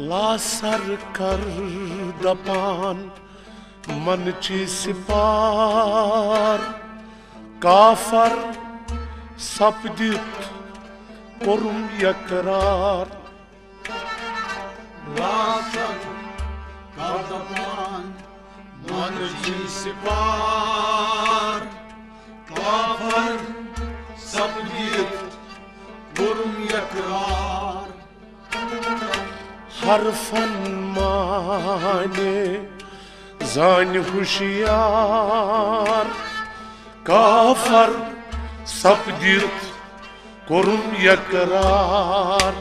ला सर कर दपान मन ची सिपार। काफर सपदित कुरुम यकरार। लासर कर दपान मन ची सिपार। काफर सपदित कुरुम यकरार। حرفا معنی زان هوشیار کافر سب گیرد korun yakrar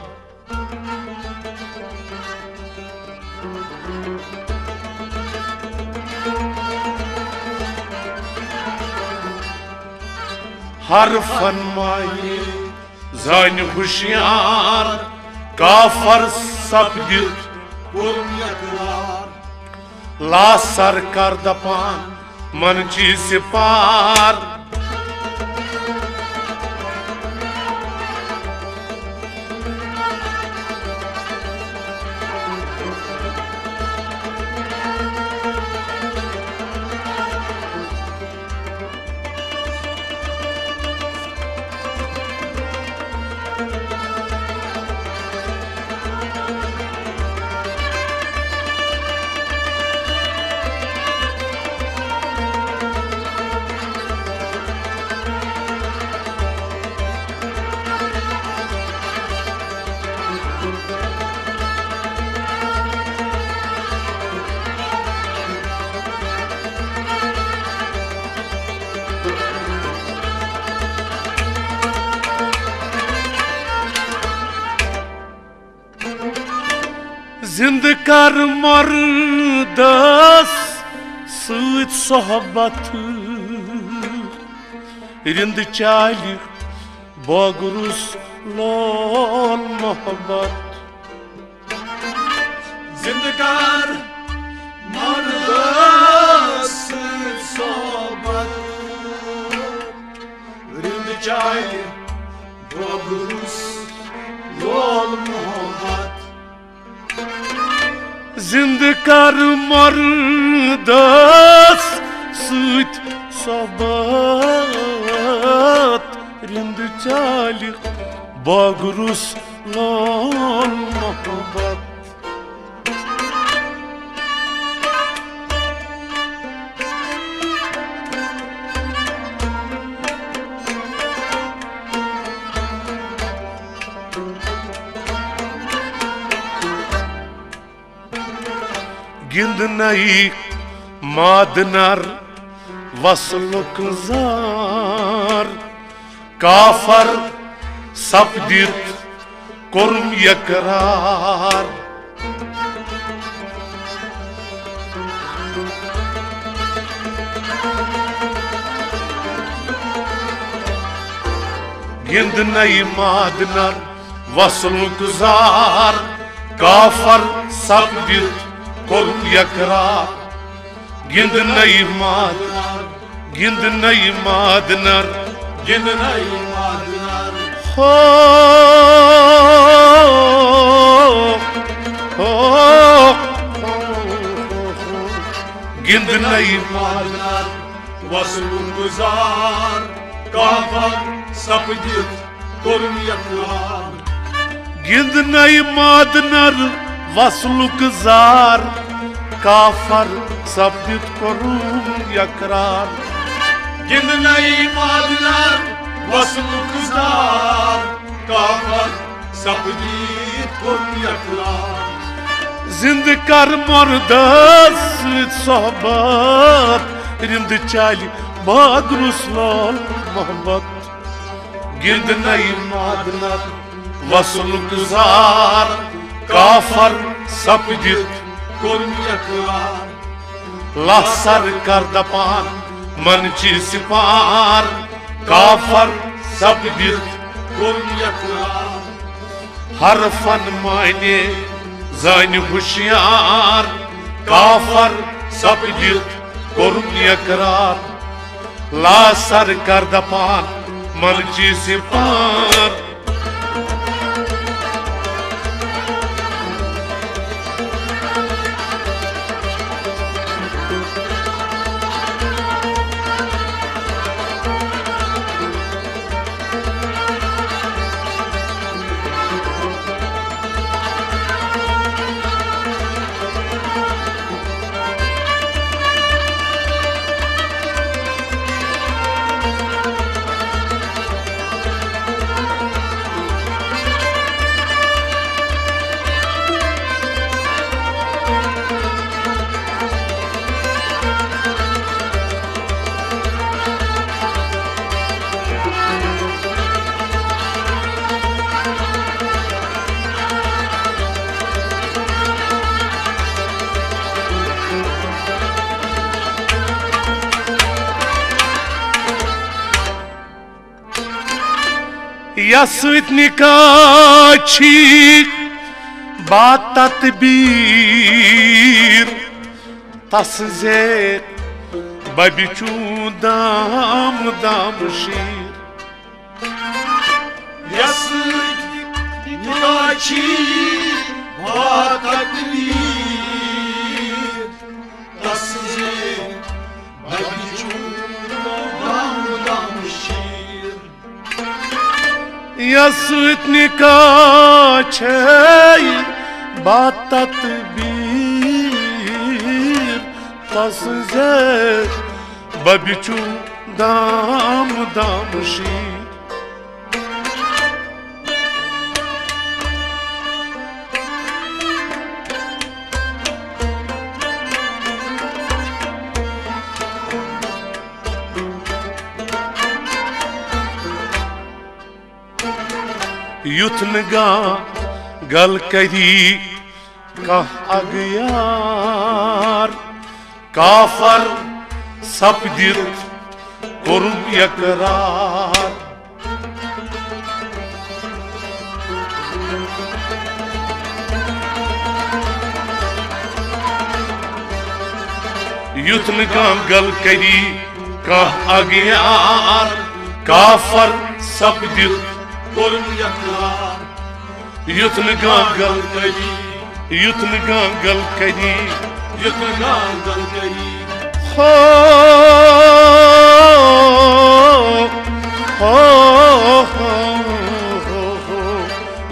Harfan mayi zani huşyar Gafar ला सर कर दपान मनची सिपार जिंद कर karmardas sıt sohbatı rind çali bogrus lol muhabbat zindgar mardas sıt sohbat rind çali bogrus lol muhabbat زندگار مرداس سوت صبات رند چالی باگروس لا نايك ما دنر وصلك زار كافر سبدت كرم يكرار گند نئی مادنر وصل گزار کافر سبدت Korkuya krab Gindine imadnar Gindine imadnar Gindine imadnar Ho Ho Gindine imadnar Vasulun guzar Kafar sapıcık Korkuya krab Gindine imadnar وصل گذار کافر ثابت کرو یکرار گند نئی مادلر وصل گذار کافر ثابت کرو یکرار زند کر مردس صحبت رند چالی مادنس لال محبت گند نئی مادلر وصل گذار काफर सपदित kurum yakrar लासर कर दपान मनची सिपार काफर सपदित kurum yakrar हर फन मायने जान हुशियार काफर सपदित कोरुम Я суетникачик, бататбир, тасзек, бабичу дам дам жир. Я суетникачик, бататбир, Ясыть никачи Батат бир Тасзе Бабичу дам дам युथ गा गल करी कह अगयार काफर सपदित korup yakrar Yutun kam gal kari kah agyar kafir sab Korum yakar युथन गांगल Galgayı युथन गांगल करी Yıkılan dalgayı हो हो हो हो हो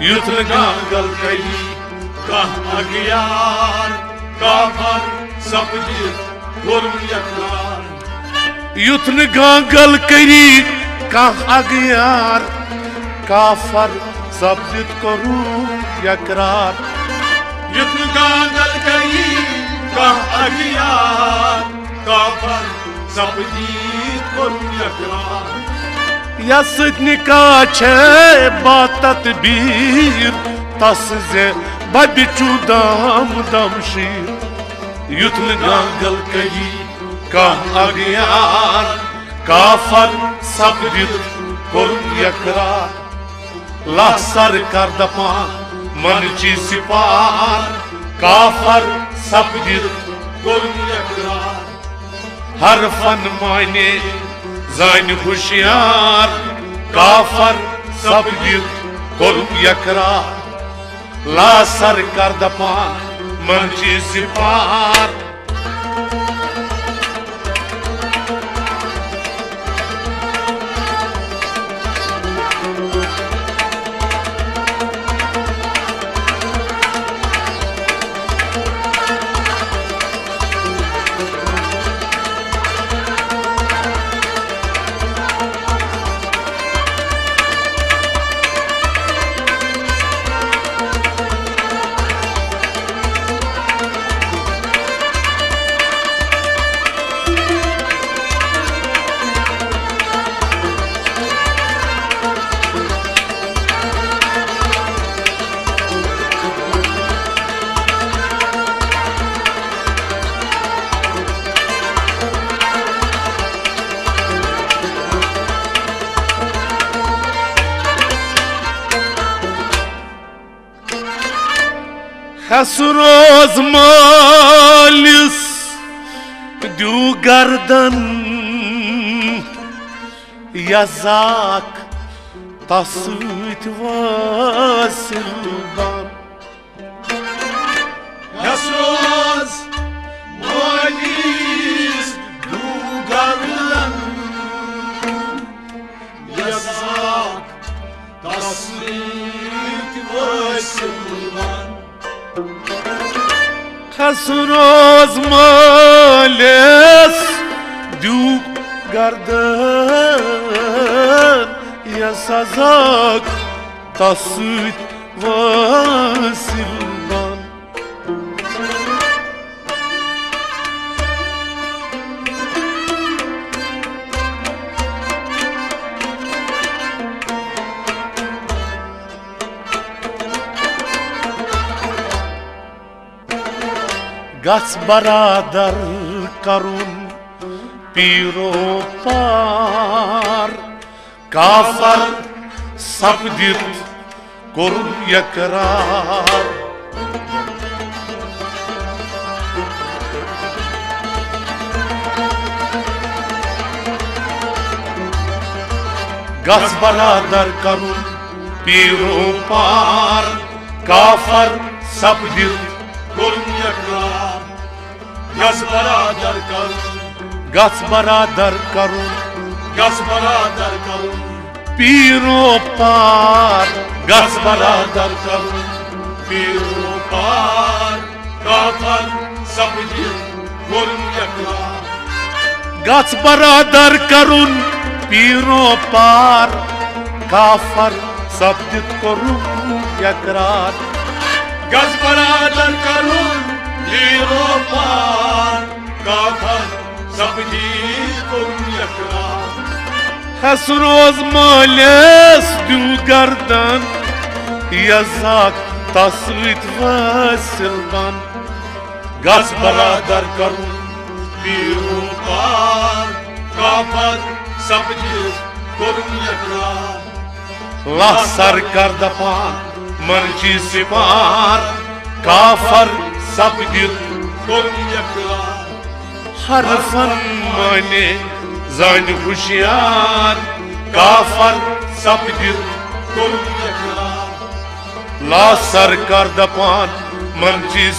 युथन गांगल करी Kah agiyar Kafar sapıdır Korum yakar युथन गांगल करी कह अगयार काफर सब्दित करू यकरार Yıkılan dalgayı Kah agiyar Kafar sapıdır Korum yakar Yasıt nikaçe batat bir tasze babiçu dam dam şir Yutlu gangal kayi ka लख सरकार दपा मन ची सिपार। काफर सब हर फन मायने जान होशियार। काफर सब यकरा ला कर दपान मन ची सिपार। Asroz malis Dü gardan Yazak Tasıt vasıldan سروز مالس دو گردن یا سزاک تصویت واسیل. گس برادر کرون پیر و پار کافر سپدید کرون یکرار گس برادر کرون پیر و پار کافر سپدید کرون یکرار Gaz beraber kalın Gaz beraber kalın पीरो पार गस बरादर कब पीरो पार काफर समझे गुरम यकला गस बरादर करुन पीरो पार काफर सबदित करुन यकरार गस बरादर करुन निरूपान का फल सब तुम Həs roz males du gardan Yazak tasvit və silvan Qaz baradar karun bir rupan Qafat sabdiz korum yakran Lah sarkar dapan Mərci sipar Kafar सपगिर हर फन माने जान होशियार काफर सपगिर ला सर कर दपान मन ची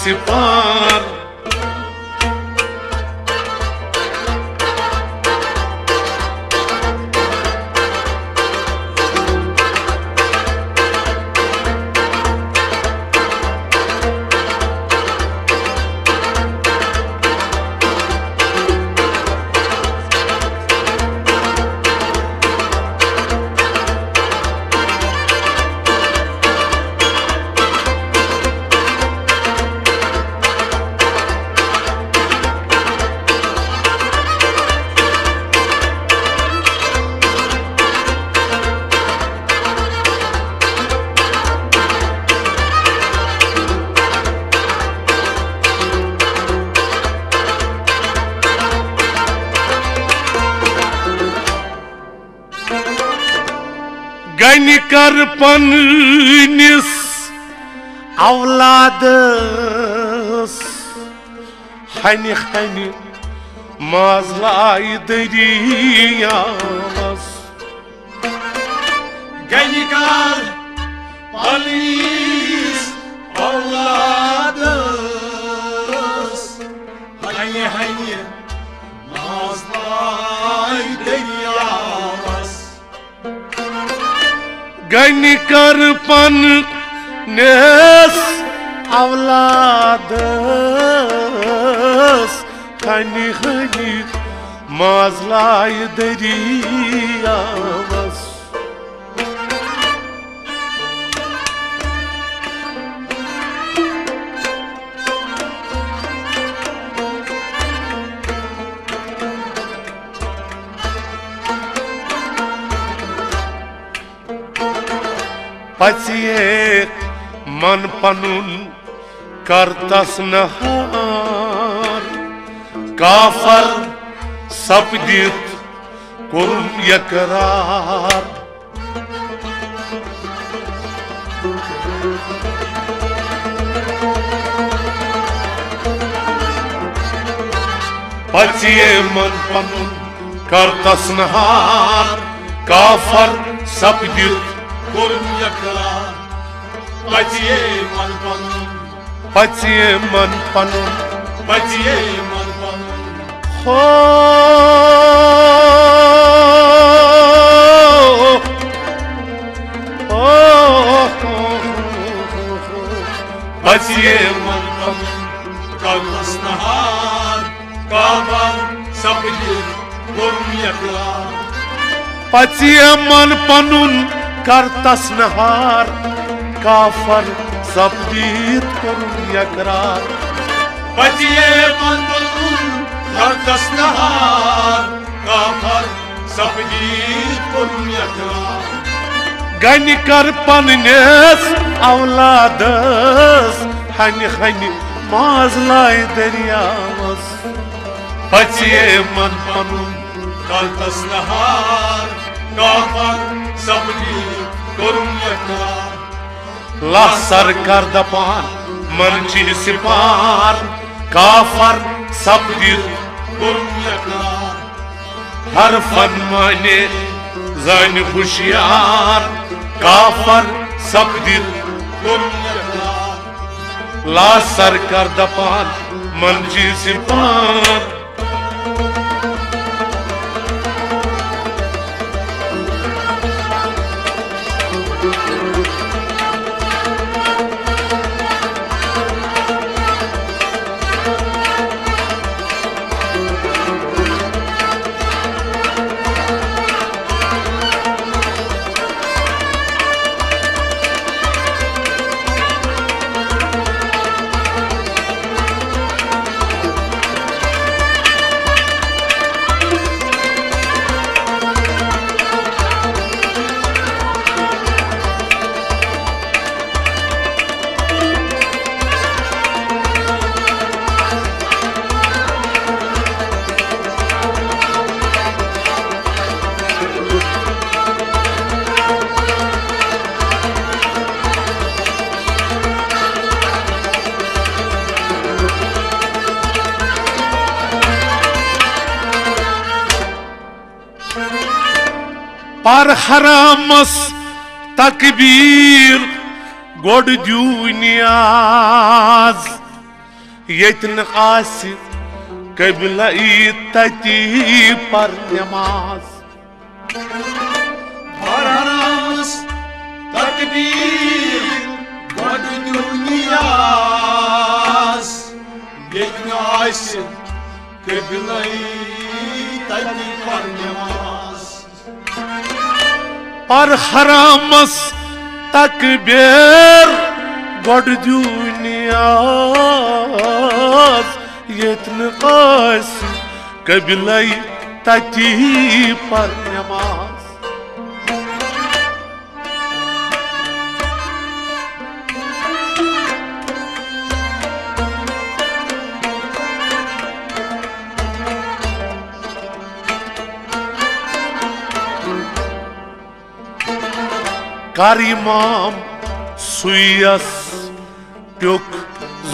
karpanınız avladız Hani hani mazlay deriyaz Gani karpanınız गनिकरपन नेस avladız Hani hani mazlay deryalar पचिए मन पनुन करतस नहार। काफल सपदित कुरुन यकरार। पचिए मन पनुन करतस नहार। काफल सपदित kurnyakla baciye man panun baciye man panun baciye man panun ho Baciye man panun kalmas nahar kaban sapil kurnyakla Baciye man panun करतस नहार, काफर सब जीत करूँ यकरार। बचिए मंदुल करतस नहार, काफर सब जीत करूँ यकरार। गन कर पनेस औलादस, हनि हनि माज लाए दरियावस। बचिए मन पनुं करतस नहार, काफर ला सर कर दपान मन चीज़ सिपार काफर सब दिल हर फन माने जन होशियार काफर सब दिल ला सर कर दपान मन चीज़ सिपार। کر حرامس تکبیر گوڑ دیو نیاز یتن آس قبل ای تتی پر نماز پر حرامس تکبیر گوڑ دیو نیاز یتن آس قبل ای تتی پر نماز namaz Par haramas takbir God dünyaz Yetin qasi Kıbla tati par Karimam suyas gök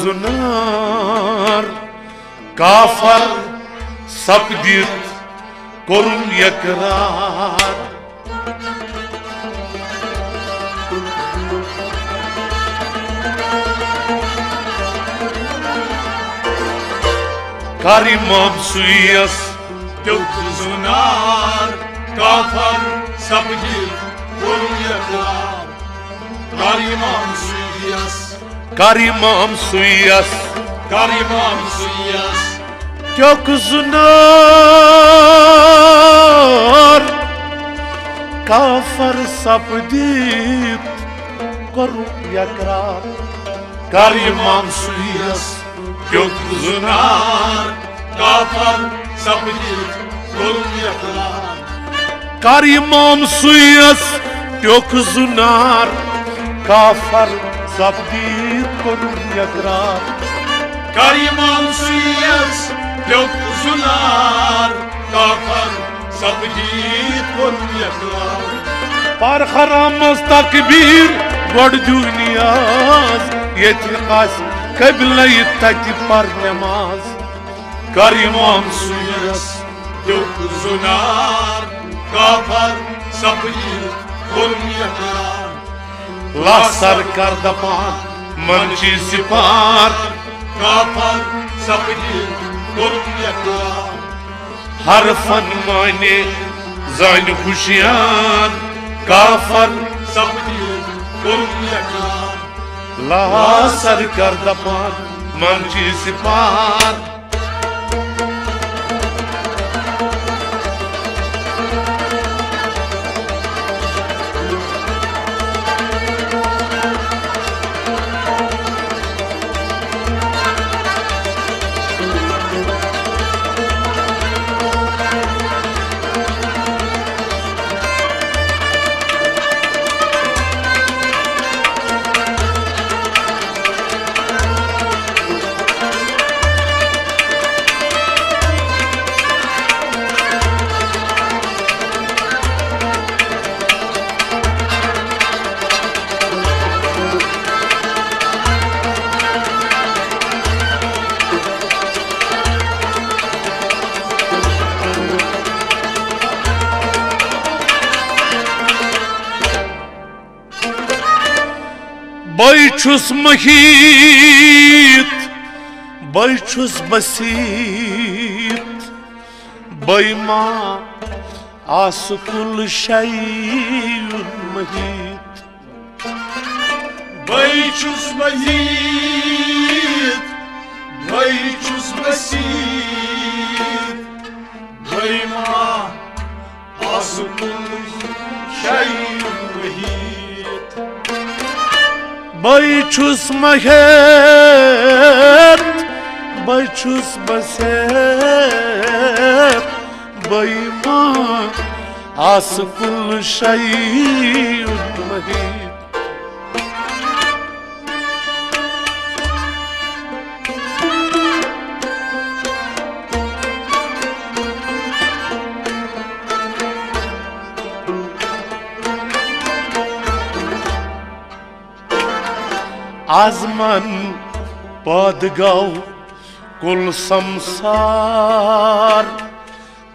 zunar. Kafar sapdir korun yakrar. Karimam suyas Gökyüzünar Kafar sapıcı Yakar Karimam suyas. Karimam suyas. Karimam suyas. Gökyüzünar Kafar sapdit Koru yakrar Karimam suyas. Gökyüzünar Kafar sapıcı Kurum yakar. Karimam suyas Gökyüzünar Kafar sapdit Koru yakrar. Karimam suyas Gökyüzünar Kafar sapıcı Kurum yakar Par haramız takbir God dünyaz Yetqas kıbleyi tati par namaz Karimam suyas Gökyüzünar Kafar sapıcı بنيان لا سرکار دپان منچی سپار کافر سپدی بنيان هر فن معنی زان خوشیان کافر سپدی بنيان لا سرکار دپان منچی سپار Bayçus mahit Bayçus basit. Bayma Asu kul şeyün mahit Bayçus bayit Bayçus basit. Bayma Asukul şeyin vehit Bayçus mahit Bayçus basit Bayma Asu kul Azman Badgav Kul samsar.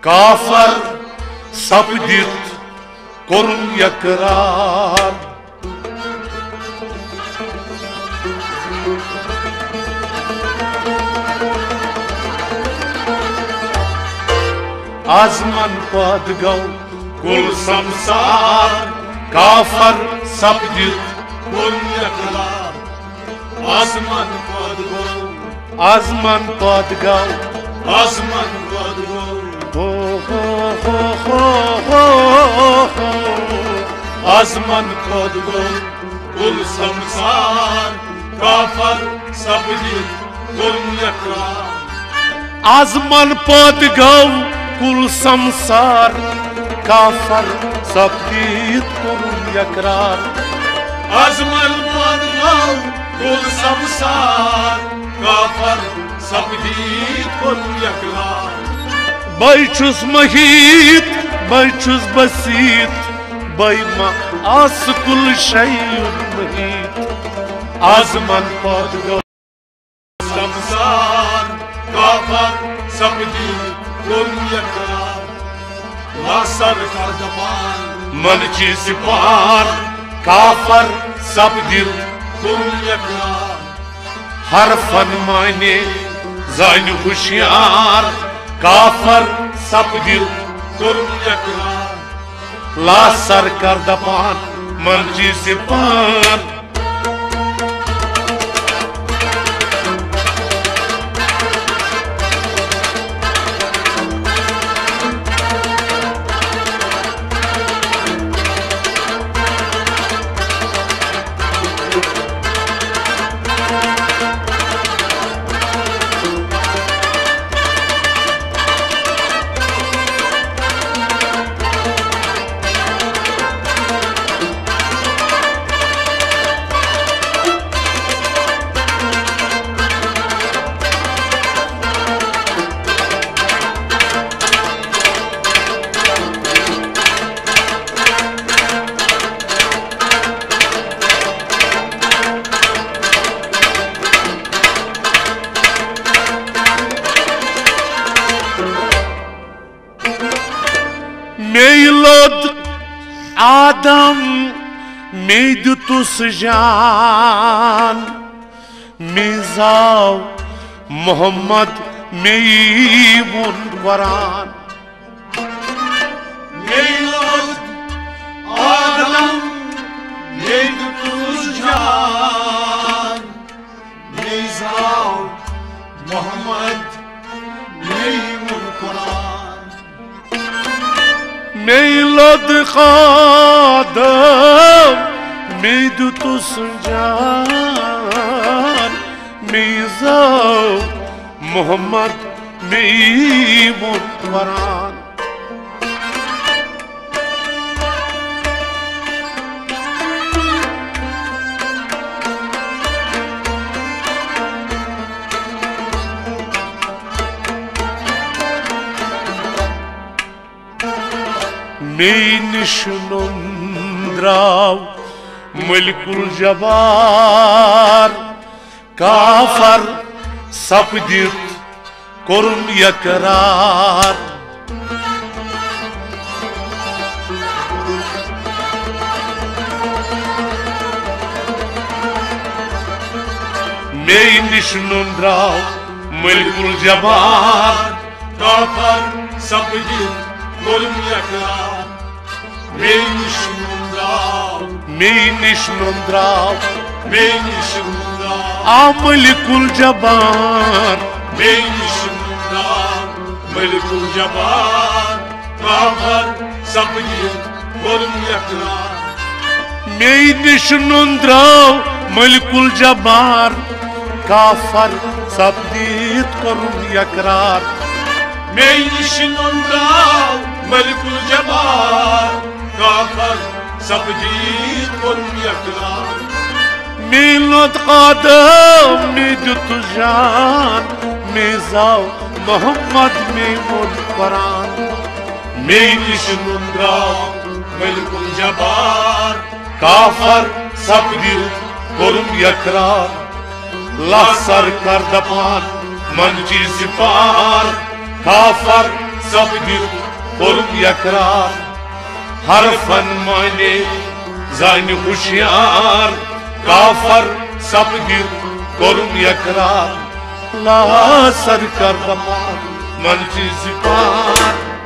Kafar Sapdit Korun yakrar Azman Badgav Kul samsar. Kafar Sapdit Kul yaklar Azman kodgol Azman Badgav Azman kodgol Ho ho ho ho ho ho Azman kodgol Kul samsar Kafar sabdit Kul yaklar Azman Kul samsar कुल संसार काफर समहीत कुल यकला बई चुस महीत बई चुस बसीत बई मा आस कुल शैयुन महीत। आज मन पाद पादगा संसार काफर समहीत कुल यकला लासर कर दबान मन की सिपार काफर सब दिल हर फन माने जान होशियार, काफर सब दिल ला सर कर दपान मर्ज़ी से पान ميلاد آدم ميدتو سجان ميزاو محمد ميمون وران meylod adam meydu tusjan mizav Muhammed meymun varan Meynişnun drav Mülkul Jabbar Kafar Sapdit Korun yakrar Mey nişnun draw Mulkul Jabbar Kafar sapıcı kolum yakar मेनिश मुंद्रा मेनिश मुंद्रा आमलिकुल जबान मेनिश मुंद्रा मलिकुल जबान काफर सबजी बोलम यकरार मेनिश मुंद्रा मलिकुल जबार काफर सबदीत करूँ यकरार मेनिश मुंद्रा मलिकुल जबार Kafar sapıcı kolum yakar Milot qadam mi jutujan mi zav Muhammad mi mul Quran Meynişimunda Melikul Cabbar Kafar sabdir korum yakrar La sarkar dapan manci sipar Kafar sabdir korum yakrar Harfan mane zani huşyar Kafar sabdir korum yakrar La sarkar dapan manci sipar Şerah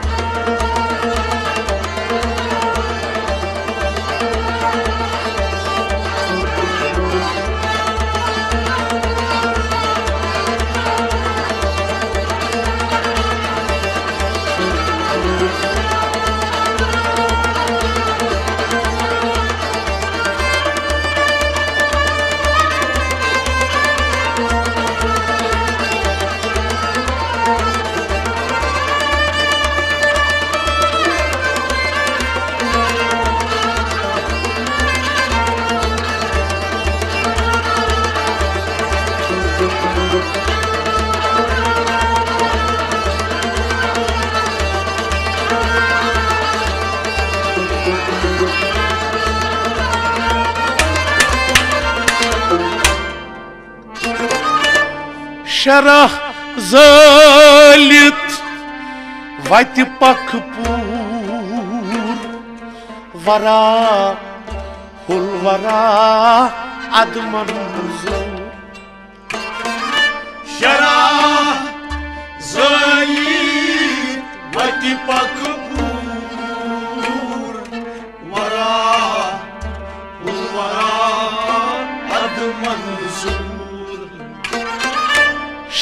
zalit. Vati pakpur Vara Hulvara Adman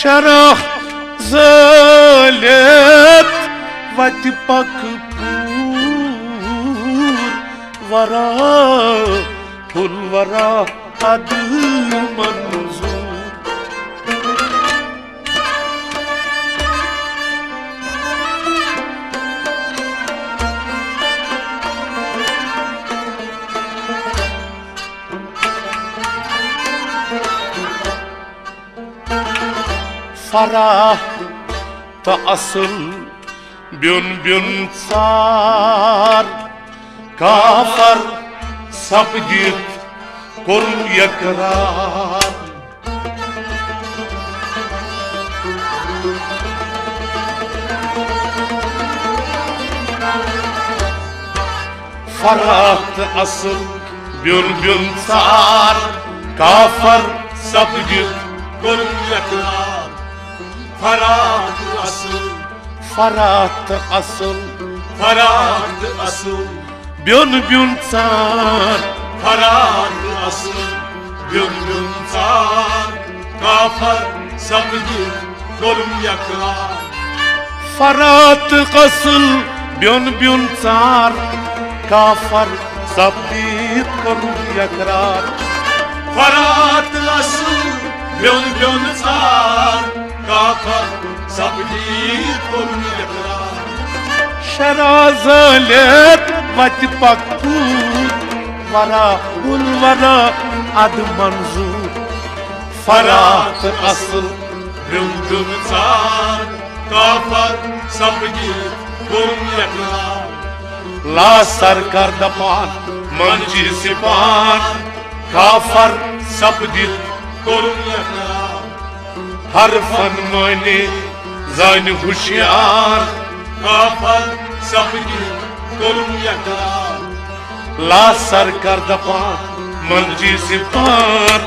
شرح زالت وقتی bakıp vur vara pul vara adı Farah ta asıl. Bün bün sar Kafar sapgit Kol yakrar. Farah ta asıl Bün bün sar Kafar sapgit Kolum yakar Farad asıl. Farah ta asıl. Farad asıl. Bün bün sar Farad asıl. Gönlüm tar. Kafar sapıcı Kolum yakar Farat kasıl Bün bün sar Kafar sabdit korum yakrar Farad asıl. Gönlüm tar Kafar sapıcı Kolum yakar Şerazalet Vati pakpur Vara ulvara Adı manzur. Farat asıl Gönlüm tar Kafar sapıcı Kolum yakar La sarkar dapan Manci sipan Kafar sabdit Kolum حرفن معنی زان هوشیار قافل سبگی کرم یکرار لا سر کرد پا منجی سپار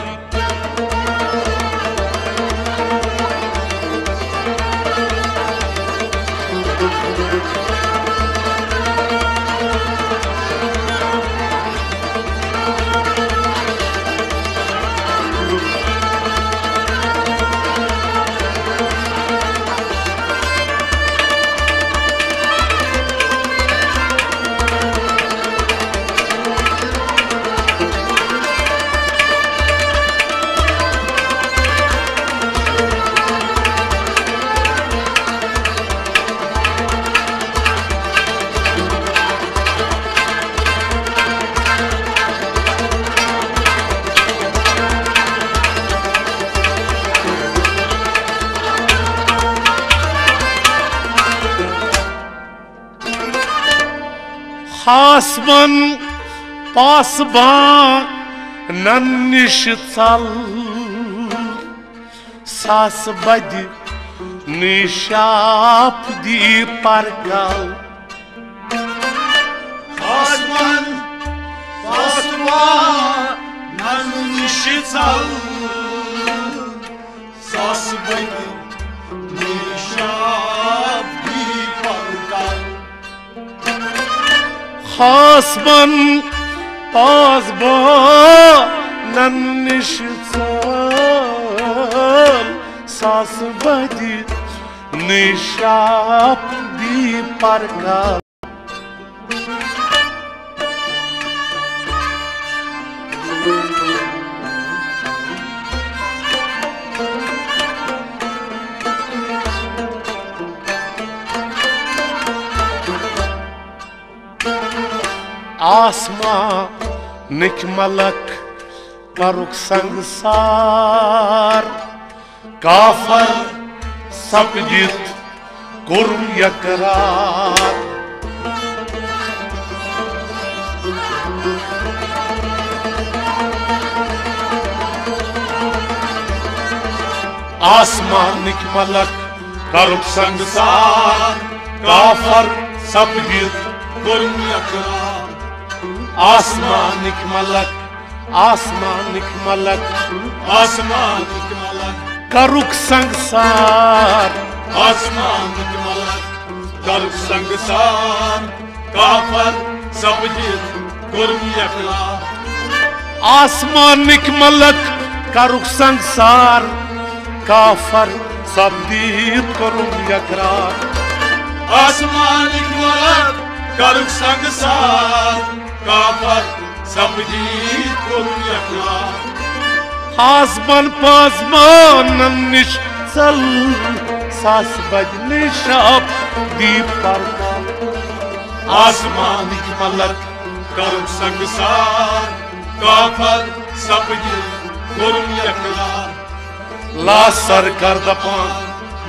난 пасбан нан нишцал сасбади нишап ди паркал Hasman pasban nanish cal Sas badi nishap di pargal आसमां मलक का संसार काफर सब जित कुर्म यकरार आसमान निकमलक का संसार काफर सब जित कुर्म यकरार आसमान मलक आसमान मलक आसमान मलक करुक संसार आसमान मलक करुक संसार काफर सबजी गुर्मी अखला आसमान मलक करुक संसार काफर सब दीद करूँ यकरार आसमान मलक करुक संसार काफत समझी दुनिया आसमान पासमान निश्चल सास बजने शाप दीप पर आसमान की मलक करो संसार काफत समझी दुनिया ला सर कर दपान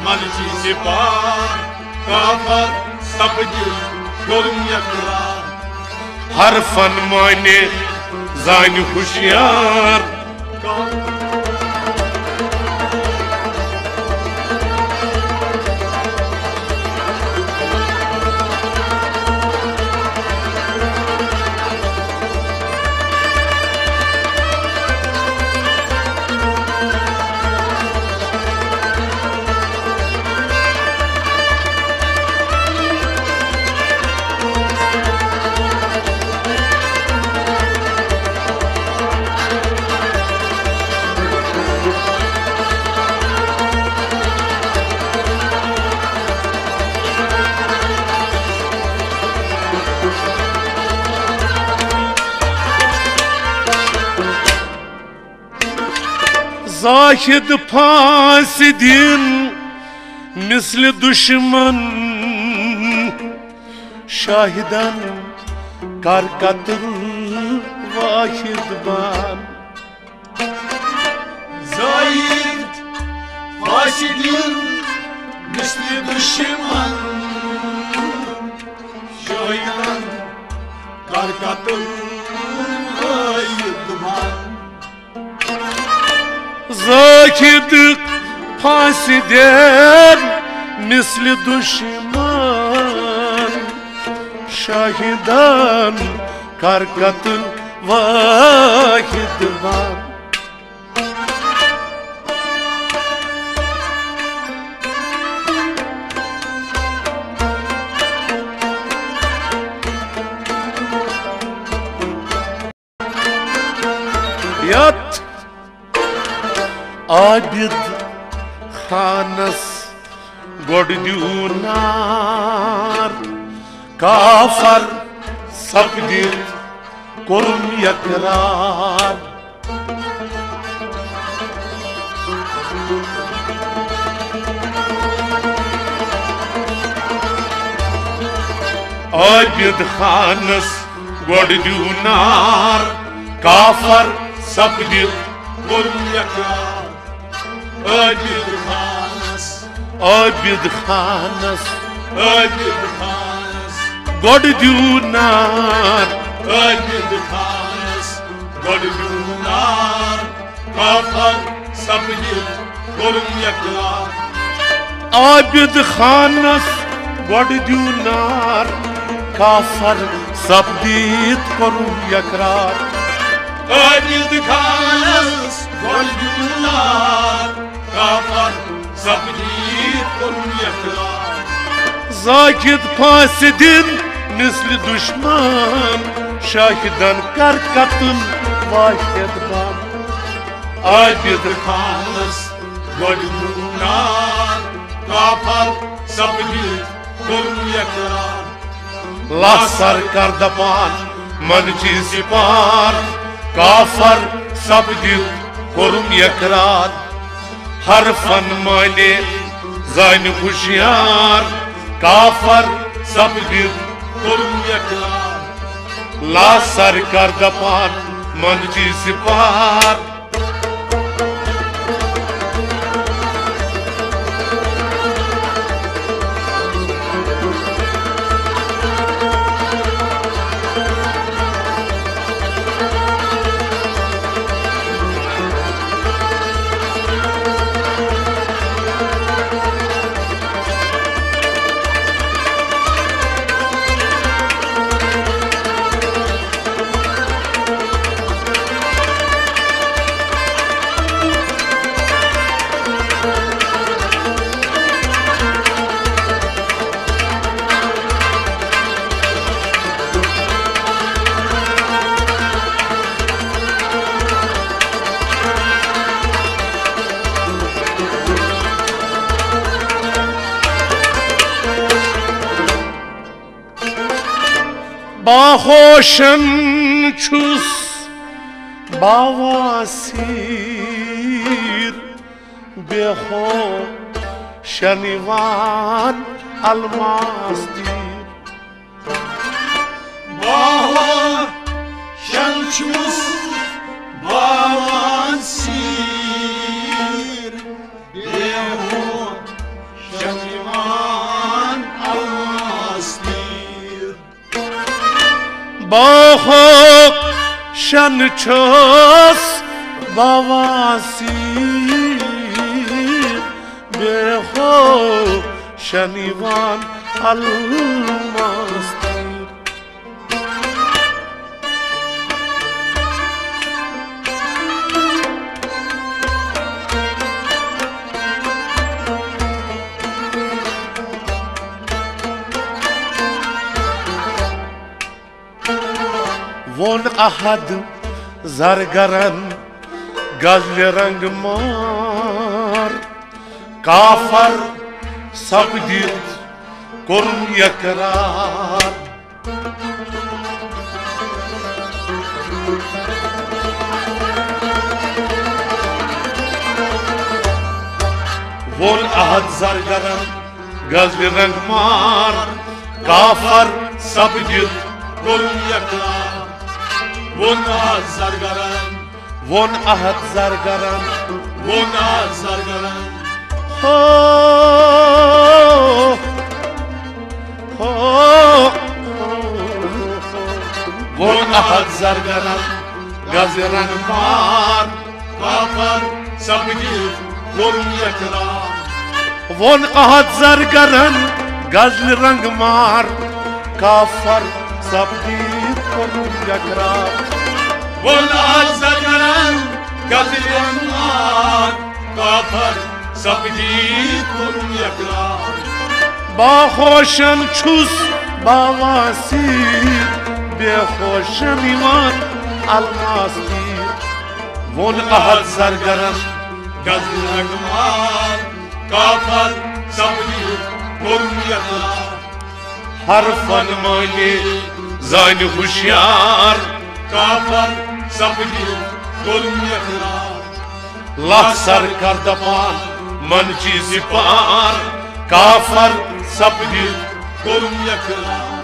मन जी से पार काफर सब काफत समझी दुनिया حرفا معنی زانی خوشیار زاهد پاسدین مثل دشمن شاهدن کار قتل واحد بان زاید فاسدین مثل دشمن شاهدن کار قتل закидых посидел Мисли душман Шахидан Каркатын вахиды бар Yat Abid Khanas Gordunar Kafir Sapdit Kurum Yakrar Abid Khanas Gordunar Kafir Sapdit Kurum Yakrar أجد خانس أجد خانس أجد خانس God you not أجد خانس God you not كفر سبجد قرم يكلا أجد خانس God you not كفر سبجد قرم يكرار أجد خانس God you not کافر سبلی کن یکلا زاکت پاس دین مثل دشمن شاهدن کرد قتل واشت بام عابد خالص گلگونان کافر سبلی کن یکلا لا سرکار دپان منچی سپار کافر سبلی کرم یکرار حرفا مالی زین خوشیار کافر سبگیر قرم یکار لا سر کردپان منجی سپار خوشم چوس با واسیر. بخو شنیوان الماس دیر. با واسیر با واسیر باخوک شن چوس باواسی بخو شنیوان علمان Вон ахадым заргаран Газлеранг мар Кафар сабдит Корм якрар Вон ахад заргаран Газлеранг мар Кафар сабдит Корм якрар Won ahad zargaran. Won ahad zargaran. Won ahad zargaran. Oh Oh Won ahad zargaran. Gaziran var Kafar Sabgil Won yakran Won ahad zargaran Gazli rang mar Kafar Sabgil كن ذكرى والآن ذكرا قتل الآن کافر سبزی کن یکلا با خوشم چوس با واسی به خوشم ایمان الماستی ون احد سرگرم قتل اگمان کافر سبزی کن یکلا حرفا مالی زانہِ ہوشیار کافر سپدِ توٚرُم اقرار لَژھ سر کر دپان منچی زِ پار کافر سپدِ توٚرُم اقرار